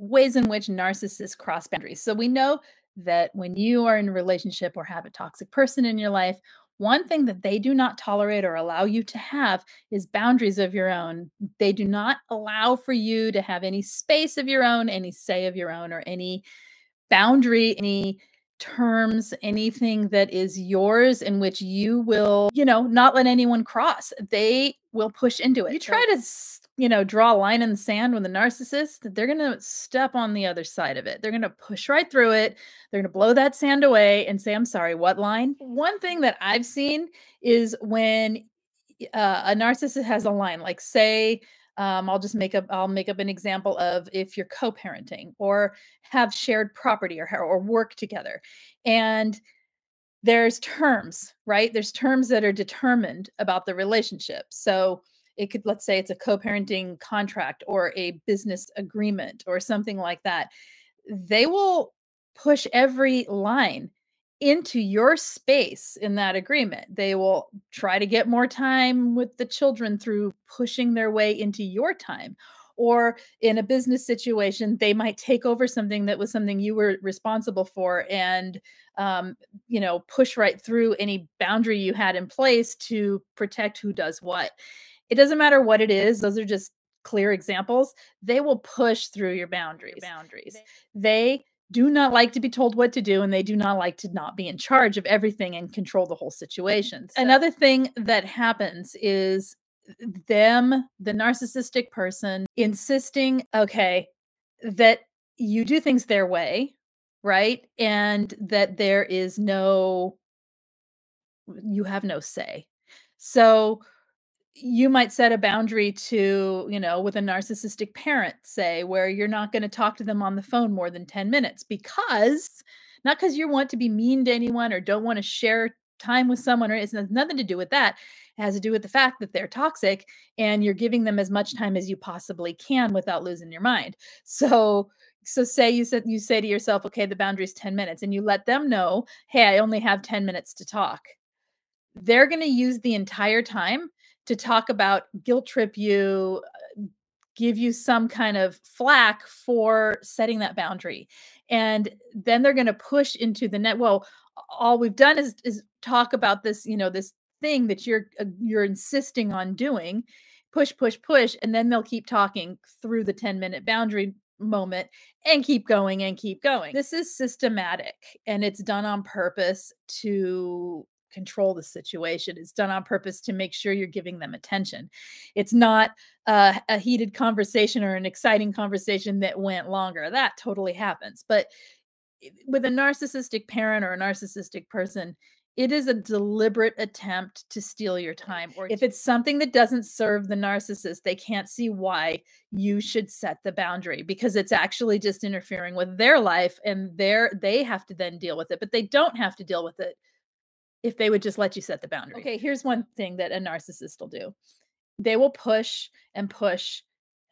ways in which narcissists cross boundaries. So we know that when you are in a relationship or have a toxic person in your life, one thing that they do not tolerate or allow you to have is boundaries of your own. They do not allow for you to have any space of your own, any say of your own, or any boundary, any terms, anything that is yours in which you will, you know, not let anyone cross. They will push into it. You try to, you know, draw a line in the sand with a narcissist, they're going to step on the other side of it. They're going to push right through it. They're going to blow that sand away and say, I'm sorry, what line? One thing that I've seen is when uh, a narcissist has a line, like, say, um, I'll just make up I'll make up an example of if you're co-parenting or have shared property or or work together. And there's terms, right? There's terms that are determined about the relationship. So it could let's say it's a co-parenting contract or a business agreement or something like that. They will push every line into your space in that agreement. They will try to get more time with the children through pushing their way into your time. Or in a business situation, they might take over something that was something you were responsible for and, um, you know, push right through any boundary you had in place to protect who does what. It doesn't matter what it is, those are just clear examples. They will push through your boundaries. Your boundaries. They do not like to be told what to do and they do not like to not be in charge of everything and control the whole situation. So. Another thing that happens is them, the narcissistic person, insisting, okay, that you do things their way, right? And that there is no, you have no say. So you might set a boundary to, you know, with a narcissistic parent, say, where you're not going to talk to them on the phone more than 10 minutes because not because you want to be mean to anyone or don't want to share time with someone, or it has nothing to do with that. It has to do with the fact that they're toxic and you're giving them as much time as you possibly can without losing your mind. So, so say you said you say to yourself, okay, the boundary is 10 minutes, and you let them know, hey, I only have 10 minutes to talk. They're going to use the entire time to talk about guilt trip you, uh, give you some kind of flack for setting that boundary. And then they're going to push into the net. Well, all we've done is is talk about this, you know, this thing that you're uh, you're insisting on doing. Push, push, push, and then they'll keep talking through the 10 minute boundary moment and keep going and keep going. This is systematic and it's done on purpose to control the situation. It's done on purpose to make sure you're giving them attention. It's not a, a heated conversation or an exciting conversation that went longer. That totally happens. But with a narcissistic parent or a narcissistic person, it is a deliberate attempt to steal your time or if it's something that doesn't serve the narcissist they can't see why you should set the boundary because it's actually just interfering with their life and their they have to then deal with it but they don't have to deal with it if they would just let you set the boundary. Okay, here's one thing that a narcissist will do they will push and push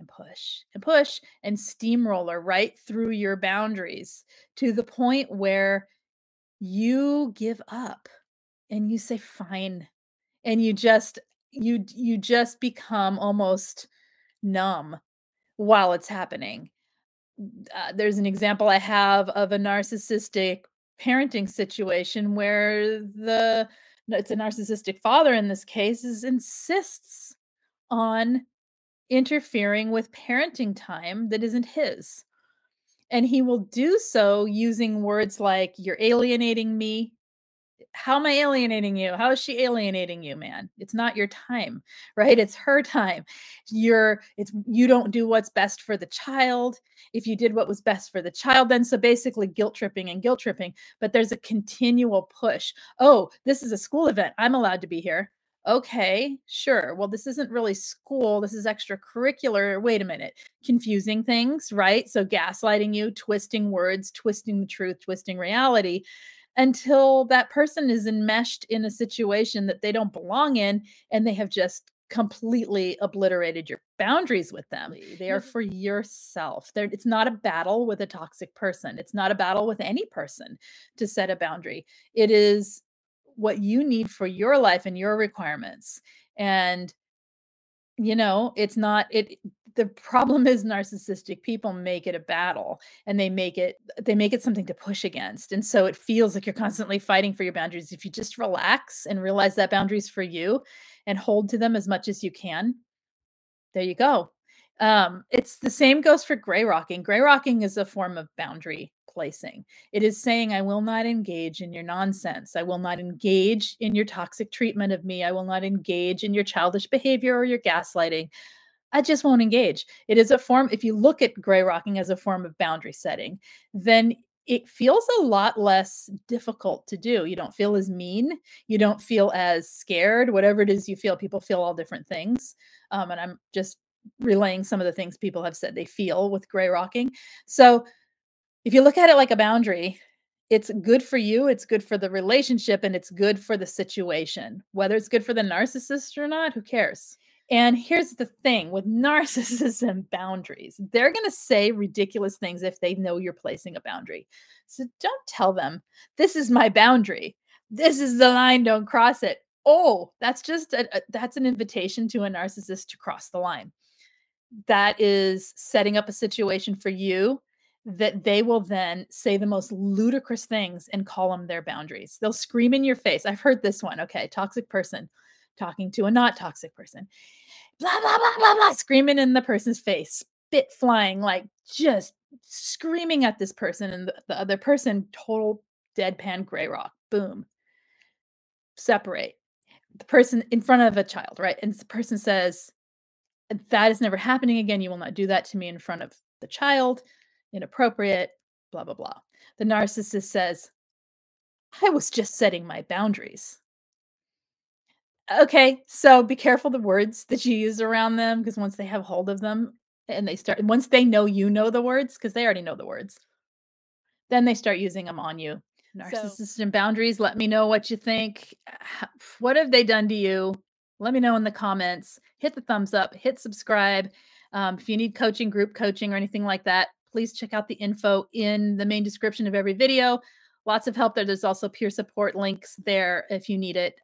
and push and push and steamroller right through your boundaries to the point where you give up and you say fine and you just you you just become almost numb while it's happening uh, there's an example i have of a narcissistic parenting situation where the it's a narcissistic father in this case is insists on interfering with parenting time that isn't his. And he will do so using words like you're alienating me how am I alienating you? How is she alienating you, man? It's not your time, right? It's her time. You're it's you don't do what's best for the child. If you did what was best for the child, then so basically guilt tripping and guilt tripping, but there's a continual push. Oh, this is a school event. I'm allowed to be here. Okay, sure. Well, this isn't really school. This is extracurricular. Wait a minute. Confusing things, right? So gaslighting you, twisting words, twisting the truth, twisting reality until that person is enmeshed in a situation that they don't belong in and they have just completely obliterated your boundaries with them. They are for yourself. They're, it's not a battle with a toxic person. It's not a battle with any person to set a boundary. It is what you need for your life and your requirements. And you know, it's not it the problem is narcissistic people make it a battle and they make it they make it something to push against and so it feels like you're constantly fighting for your boundaries. If you just relax and realize that boundaries for you and hold to them as much as you can there you go. Um it's the same goes for gray rocking. Gray rocking is a form of boundary placing. It is saying i will not engage in your nonsense. I will not engage in your toxic treatment of me. I will not engage in your childish behavior or your gaslighting I just won't engage. It is a form, if you look at gray rocking as a form of boundary setting, then it feels a lot less difficult to do. You don't feel as mean. You don't feel as scared. Whatever it is you feel, people feel all different things. Um, and I'm just relaying some of the things people have said they feel with gray rocking. So if you look at it like a boundary, it's good for you, it's good for the relationship, and it's good for the situation. Whether it's good for the narcissist or not, who cares? And here's the thing with narcissism boundaries, they're going to say ridiculous things if they know you're placing a boundary. So don't tell them, this is my boundary. This is the line, don't cross it. Oh, that's just a, a, that's an invitation to a narcissist to cross the line. That is setting up a situation for you that they will then say the most ludicrous things and call them their boundaries. They'll scream in your face. I've heard this one. Okay, toxic person talking to a not toxic person. Blah, blah, blah, blah, blah, screaming in the person's face, spit flying, like just screaming at this person. And the, the other person, total deadpan gray rock. Boom. Separate. The person in front of a child, right? And the person says, That is never happening again. You will not do that to me in front of the child. Inappropriate, blah, blah, blah. The narcissist says, I was just setting my boundaries. Okay, so be careful the words that you use around them because once they have hold of them and they start once they know you know the words because they already know the words, then they start using them on you. Narcissist so, and boundaries, let me know what you think. What have they done to you? Let me know in the comments. Hit the thumbs up, hit subscribe. Um, if you need coaching, group coaching, or anything like that, please check out the info in the main description of every video. Lots of help there. There's also peer support links there if you need it.